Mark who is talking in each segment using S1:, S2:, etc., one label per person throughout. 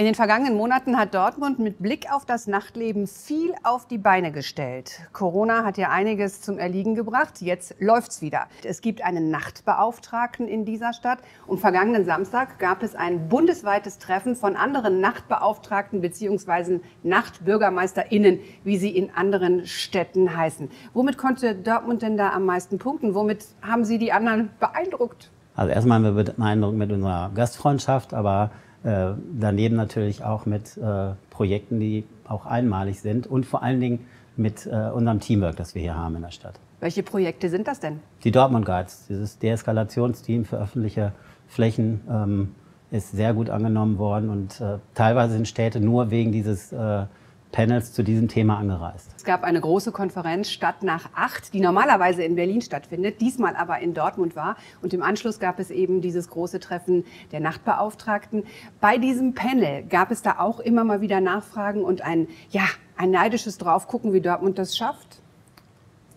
S1: In den vergangenen Monaten hat Dortmund mit Blick auf das Nachtleben viel auf die Beine gestellt. Corona hat ja einiges zum Erliegen gebracht. Jetzt läuft's wieder. Es gibt einen Nachtbeauftragten in dieser Stadt. Und vergangenen Samstag gab es ein bundesweites Treffen von anderen Nachtbeauftragten bzw. NachtbürgermeisterInnen, wie sie in anderen Städten heißen. Womit konnte Dortmund denn da am meisten punkten? Womit haben Sie die anderen beeindruckt?
S2: Also erstmal haben wir beeindruckt mit unserer Gastfreundschaft, aber äh, daneben natürlich auch mit äh, Projekten, die auch einmalig sind und vor allen Dingen mit äh, unserem Teamwork, das wir hier haben in der Stadt.
S1: Welche Projekte sind das denn?
S2: Die Dortmund Guides, dieses Deeskalationsteam für öffentliche Flächen, ähm, ist sehr gut angenommen worden und äh, teilweise sind Städte nur wegen dieses äh, Panels zu diesem Thema angereist.
S1: Es gab eine große Konferenz Stadt nach acht, die normalerweise in Berlin stattfindet, diesmal aber in Dortmund war. Und im Anschluss gab es eben dieses große Treffen der Nachtbeauftragten. Bei diesem Panel gab es da auch immer mal wieder Nachfragen und ein, ja, ein neidisches Draufgucken, wie Dortmund das schafft?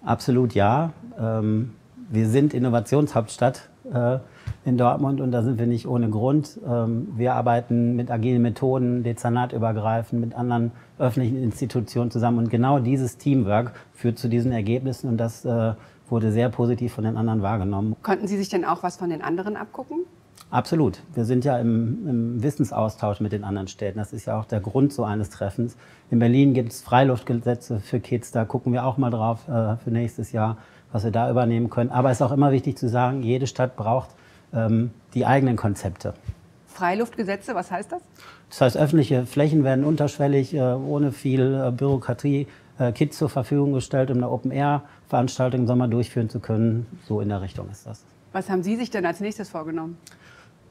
S2: Absolut ja. Ähm, wir sind Innovationshauptstadt in Dortmund und da sind wir nicht ohne Grund. Ähm, wir arbeiten mit agilen Methoden, dezernatübergreifend, mit anderen öffentlichen Institutionen zusammen und genau dieses Teamwork führt zu diesen Ergebnissen und das äh, wurde sehr positiv von den anderen wahrgenommen.
S1: Konnten Sie sich denn auch was von den anderen abgucken?
S2: Absolut. Wir sind ja im, im, Wissensaustausch mit den anderen Städten. Das ist ja auch der Grund so eines Treffens. In Berlin gibt es Freiluftgesetze für Kids. Da gucken wir auch mal drauf äh, für nächstes Jahr, was wir da übernehmen können. Aber es ist auch immer wichtig zu sagen, jede Stadt braucht ähm, die eigenen Konzepte.
S1: Freiluftgesetze, was heißt das?
S2: Das heißt, öffentliche Flächen werden unterschwellig, äh, ohne viel äh, Bürokratie, äh, Kids zur Verfügung gestellt, um eine Open-Air-Veranstaltung im Sommer durchführen zu können. So in der Richtung ist das.
S1: Was haben Sie sich denn als nächstes vorgenommen?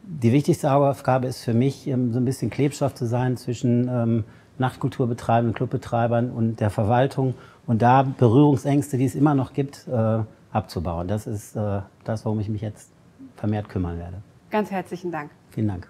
S2: Die wichtigste Aufgabe ist für mich, ähm, so ein bisschen Klebstoff zu sein zwischen ähm, Nachtkulturbetreibenden, Clubbetreibern und der Verwaltung und da Berührungsängste, die es immer noch gibt, äh, abzubauen. Das ist äh, das, worum ich mich jetzt vermehrt kümmern werde.
S1: Ganz herzlichen Dank.
S2: Vielen Dank.